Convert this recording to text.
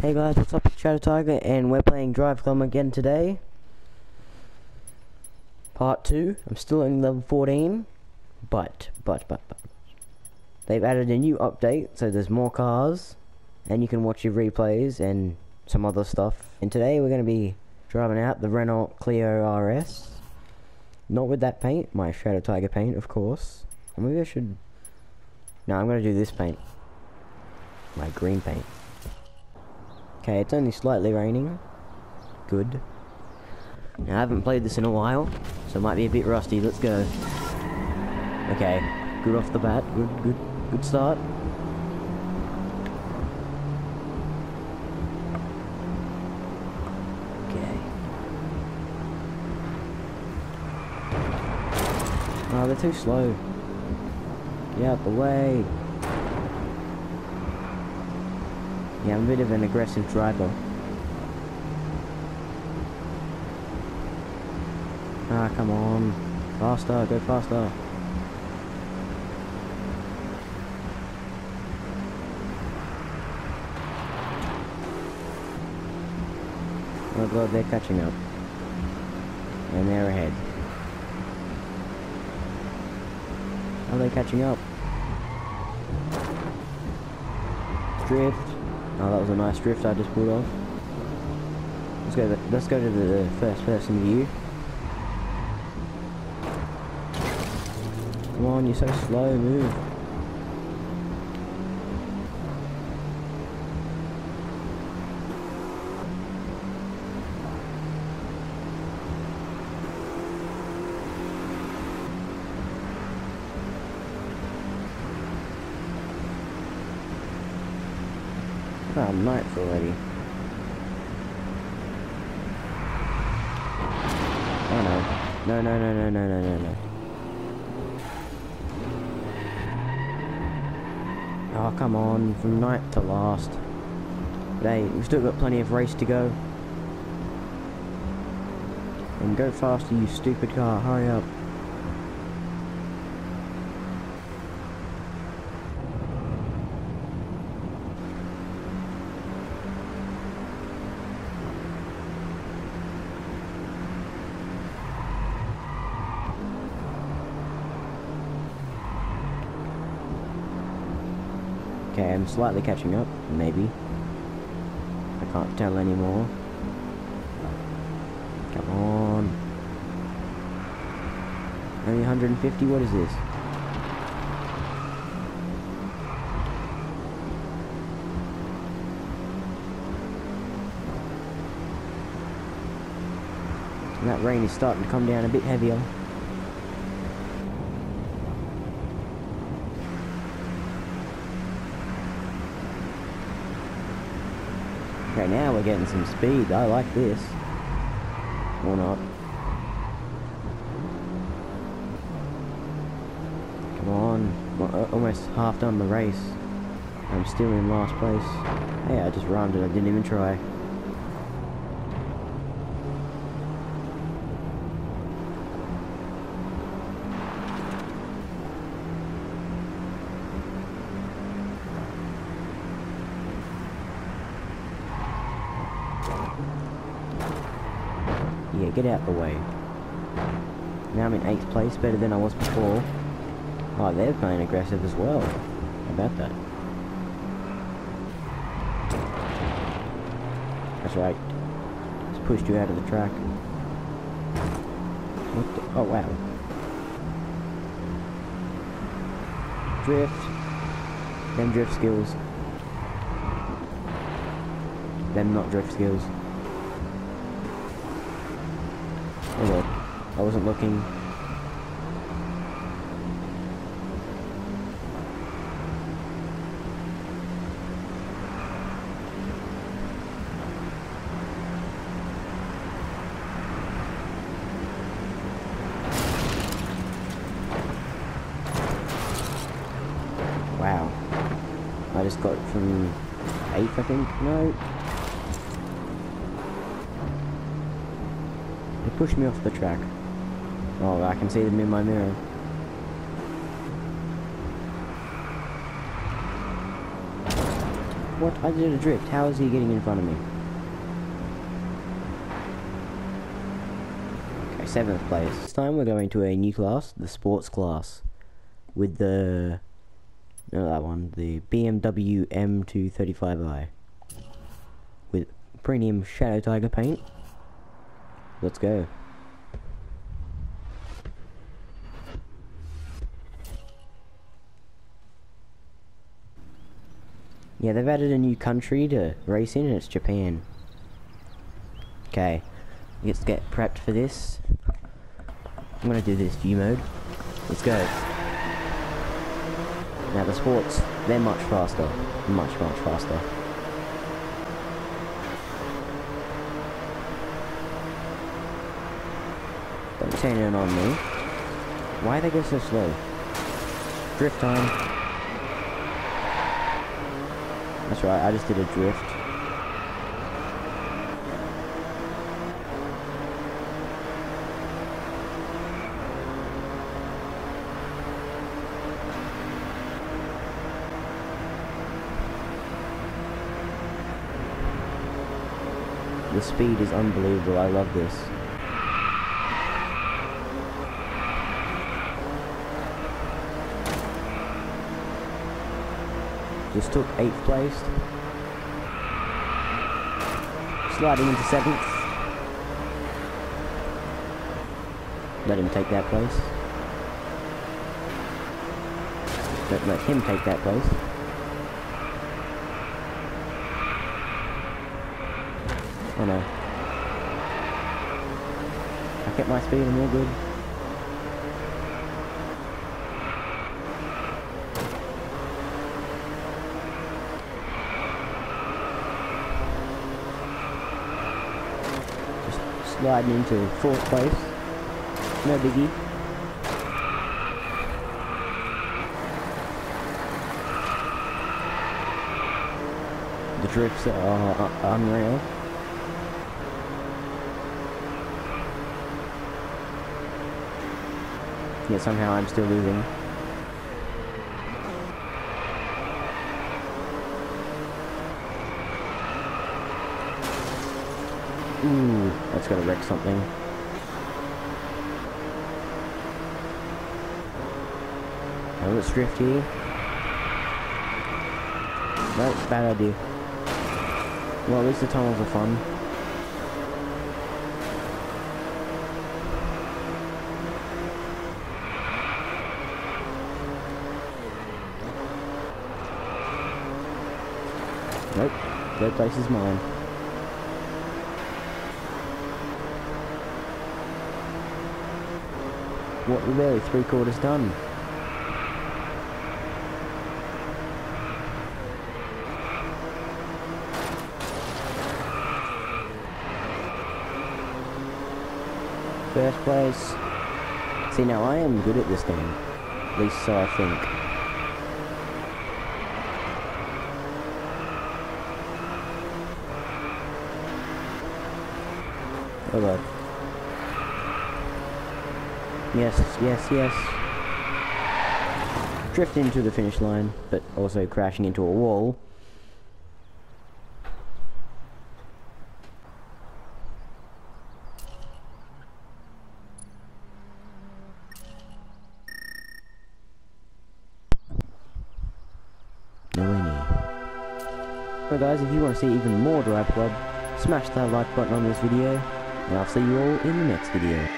Hey guys, what's up? It's Shadow Tiger, and we're playing Driveclub again today. Part 2. I'm still in level 14. But, but, but, but. They've added a new update, so there's more cars. And you can watch your replays and some other stuff. And today we're going to be driving out the Renault Clio RS. Not with that paint, my Shadow Tiger paint, of course. Or maybe I should... No, I'm going to do this paint. My green paint. Okay, it's only slightly raining. Good. Now, I haven't played this in a while, so it might be a bit rusty. Let's go. Okay, good off the bat. Good, good, good start. Okay. Oh, they're too slow. Get out the way. Yeah, I'm a bit of an aggressive driver. Ah, come on. Faster, go faster. Oh god, they're catching up. And they're ahead. Are they catching up? Drift. Oh, that was a nice drift I just pulled off. Let's go. To, let's go to the first person view. Come on, you're so slow. Move. Oh, nights already. Oh no. No, no, no, no, no, no, no, no. Oh, come on. From night to last. But hey, we've still got plenty of race to go. And go faster, you stupid car. Hurry up. Okay, I'm slightly catching up, maybe. I can't tell anymore. Come on. Only 150? What is this? And that rain is starting to come down a bit heavier. Okay, now we're getting some speed. I like this. Or not. Come on. We're uh, almost half done the race. I'm still in last place. Hey, I just rhymed it. I didn't even try. Yeah, get out the way. Now I'm in 8th place, better than I was before. Oh, they're playing aggressive as well. How about that? That's right. Just pushed you out of the track. What the? Oh, wow. Drift. Them drift skills. Them not drift skills. I wasn't looking. Wow. I just got from 8th, I think? No. Pushed me off the track. Oh, I can see them in my mirror. What? I did a drift. How is he getting in front of me? Okay, seventh place. This time we're going to a new class, the sports class. With the... No, that one. The BMW M235i. With premium Shadow Tiger paint. Let's go. Yeah, they've added a new country to race in, and it's Japan. Okay, let's get prepped for this. I'm gonna do this view mode. Let's go. Now the sports, they're much faster. Much, much faster. Turn it on me. Why they go so slow? Drift time. That's right, I just did a drift. The speed is unbelievable, I love this. Just took 8th place. Sliding into 7th. Let him take that place. Don't let him take that place. Oh no. I kept my speed, I'm all good. Sliding into fourth place. No biggie. The drifts are unreal. Yet somehow I'm still losing. Ooh, that's gonna wreck something. Let's drift here. No, bad idea. Well, at least the tunnels are fun. Nope, that place is mine. What, we're barely three quarters done. First place. See, now I am good at this game. At least so I think. Oh god. Yes, yes, yes. Drift into the finish line, but also crashing into a wall. So guys, if you want to see even more Driveclub, smash that like button on this video, and I'll see you all in the next video.